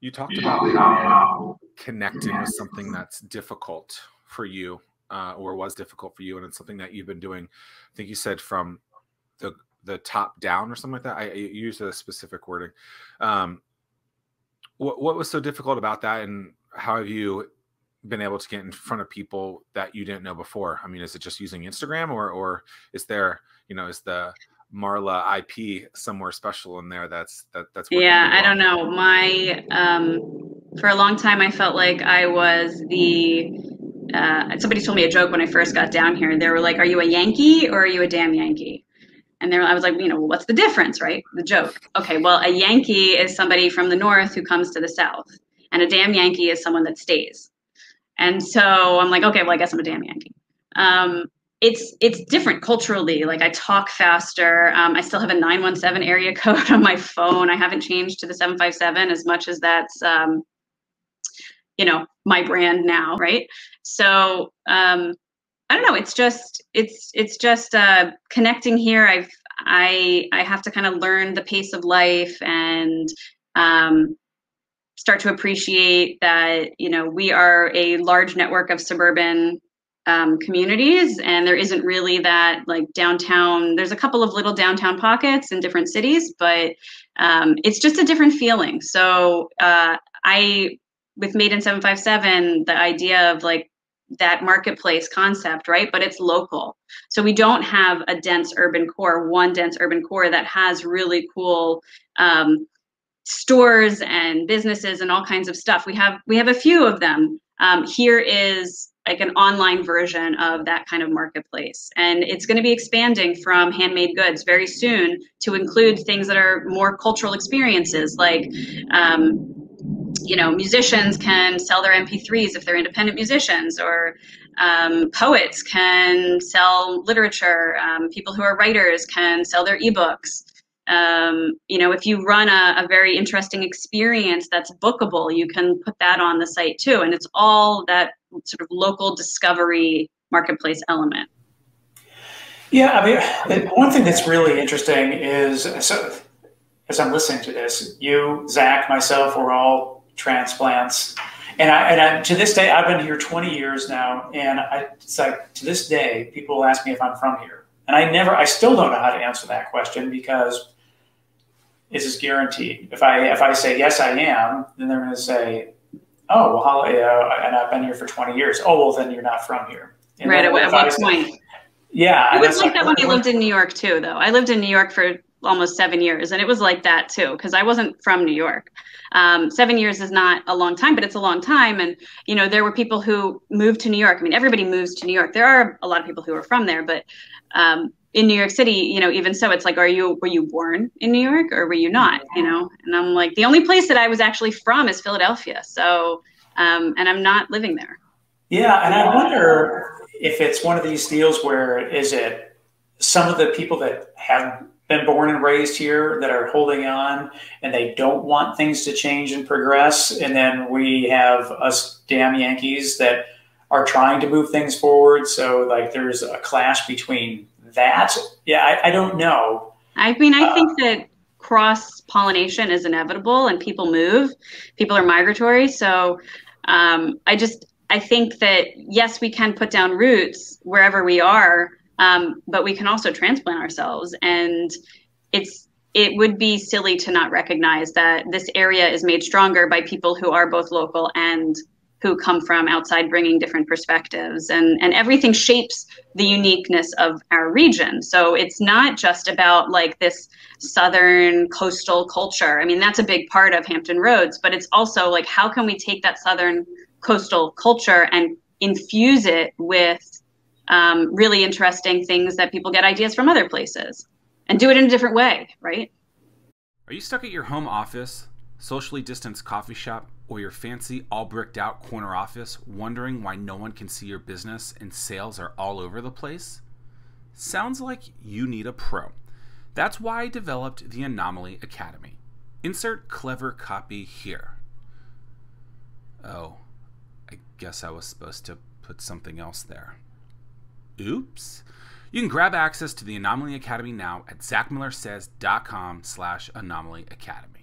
You talked about how connecting with something that's difficult for you, uh, or was difficult for you, and it's something that you've been doing. I think you said from the the top down or something like that. I, I used a specific wording. Um, what what was so difficult about that, and how have you been able to get in front of people that you didn't know before? I mean, is it just using Instagram, or or is there you know is the Marla IP somewhere special in there that's that that's yeah i don't know. My um for a long time i felt like i was the uh, somebody told me a joke when i first got down here. They were like are you a yankee or are you a damn yankee? And there i was like you know what's the difference right? The joke. Okay well a yankee is somebody from the north who comes to the south and a damn yankee is someone that stays. And so i'm like okay well i guess i'm a damn yankee. Um, it's it's different culturally. Like i talk faster. Um, i still have a 917 area code on my phone. I haven't changed to the 757 as much as that's um, you know my brand now right? So um, i don't know. It's just it's it's just uh, connecting here. I've i i have to kind of learn the pace of life and um, start to appreciate that you know we are a large network of suburban um, communities and there isn't really that like downtown there's a couple of little downtown pockets in different cities but um, it's just a different feeling. So uh, i with made in 757 the idea of like that marketplace concept right but it's local. So we don't have a dense urban core one dense urban core that has really cool um, stores and businesses and all kinds of stuff. We have we have a few of them. Um, here is like an online version of that kind of marketplace. And it's going to be expanding from handmade goods very soon to include things that are more cultural experiences, like, um, you know, musicians can sell their MP3s if they're independent musicians, or um, poets can sell literature. Um, people who are writers can sell their ebooks. Um, you know, if you run a, a, very interesting experience that's bookable, you can put that on the site too. And it's all that sort of local discovery marketplace element. Yeah, I mean, one thing that's really interesting is so as I'm listening to this, you, Zack, myself, we're all transplants. And I, and I, to this day, I've been here 20 years now, and I, it's like to this day, people ask me if I'm from here, and I never, I still don't know how to answer that question because is this guaranteed? If I if I say yes, I am, then they're going to say, oh, well, how, uh, and I've been here for 20 years. Oh, well, then you're not from here. And right. At, at what point? yeah. It was like, that when you lived in New York too, though. I lived in New York for almost seven years, and it was like that too because I wasn't from New York. Um, seven years is not a long time, but it's a long time. And you know, there were people who moved to New York. I mean, everybody moves to New York. There are a lot of people who are from there, but um, in New York City, you know, even so, it's like, are you were you born in New York or were you not? You know, and I'm like, the only place that I was actually from is Philadelphia. So, um, and I'm not living there. Yeah, and I wonder if it's one of these deals where is it some of the people that have been born and raised here that are holding on and they don't want things to change and progress, and then we have us damn Yankees that are trying to move things forward. So like there's a clash between that. Yeah, I, I don't know. I mean, I uh, think that cross pollination is inevitable and people move, people are migratory. So um, I just, I think that yes, we can put down roots wherever we are, um, but we can also transplant ourselves. And it's, it would be silly to not recognize that this area is made stronger by people who are both local and who come from outside bringing different perspectives. And and everything shapes the uniqueness of our region. So it's not just about like this southern coastal culture. I mean that's a big part of hampton roads but it's also like how can we take that southern coastal culture and infuse it with um, really interesting things that people get ideas from other places and do it in a different way right? Are you stuck at your home office socially distanced coffee shop, or your fancy, all bricked out corner office wondering why no one can see your business and sales are all over the place? Sounds like you need a pro. That's why I developed the Anomaly Academy. Insert clever copy here. Oh, I guess I was supposed to put something else there. Oops. You can grab access to the Anomaly Academy now at zackmillersays.com slash anomaly academy.